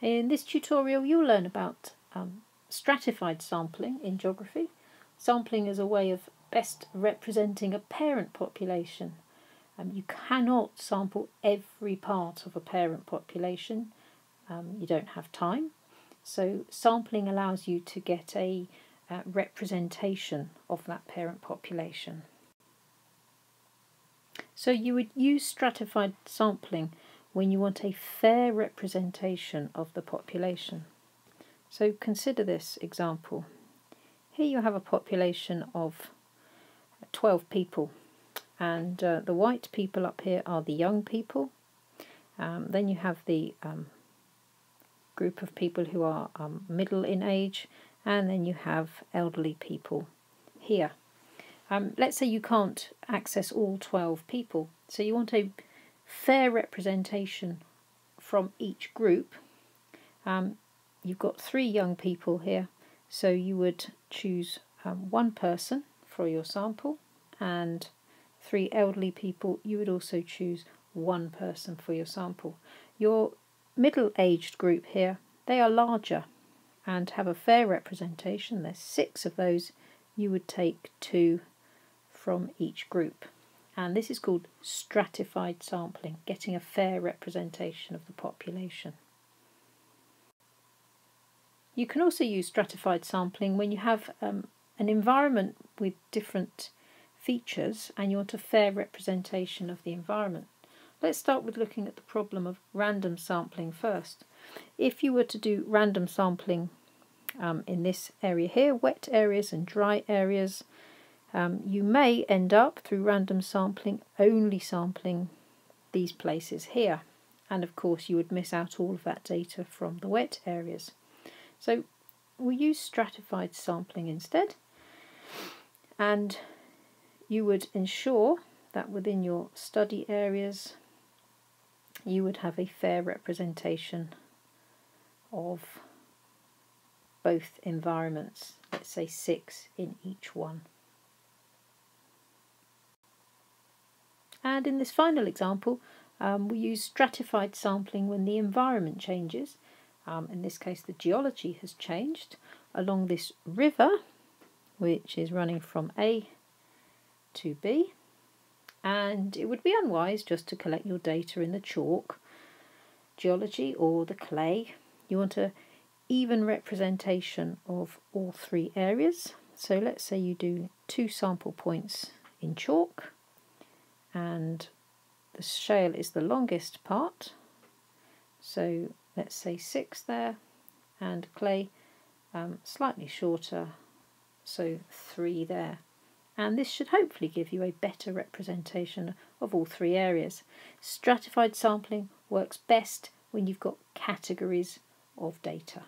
In this tutorial you'll learn about um, stratified sampling in geography. Sampling is a way of best representing a parent population. Um, you cannot sample every part of a parent population, um, you don't have time. So sampling allows you to get a uh, representation of that parent population. So you would use stratified sampling when you want a fair representation of the population. So consider this example. Here you have a population of 12 people and uh, the white people up here are the young people. Um, then you have the um, group of people who are um, middle in age and then you have elderly people here. Um, let's say you can't access all 12 people so you want a fair representation from each group. Um, you've got three young people here, so you would choose um, one person for your sample and three elderly people, you would also choose one person for your sample. Your middle-aged group here, they are larger and have a fair representation. There's six of those. You would take two from each group and this is called stratified sampling, getting a fair representation of the population. You can also use stratified sampling when you have um, an environment with different features and you want a fair representation of the environment. Let's start with looking at the problem of random sampling first. If you were to do random sampling um, in this area here, wet areas and dry areas, um, you may end up, through random sampling, only sampling these places here. And of course you would miss out all of that data from the wet areas. So we use stratified sampling instead. And you would ensure that within your study areas you would have a fair representation of both environments, let's say six in each one. And in this final example, um, we use stratified sampling when the environment changes. Um, in this case, the geology has changed along this river, which is running from A to B. And it would be unwise just to collect your data in the chalk geology or the clay. You want a even representation of all three areas. So let's say you do two sample points in chalk and the shale is the longest part so let's say six there and clay um, slightly shorter so three there and this should hopefully give you a better representation of all three areas. Stratified sampling works best when you've got categories of data.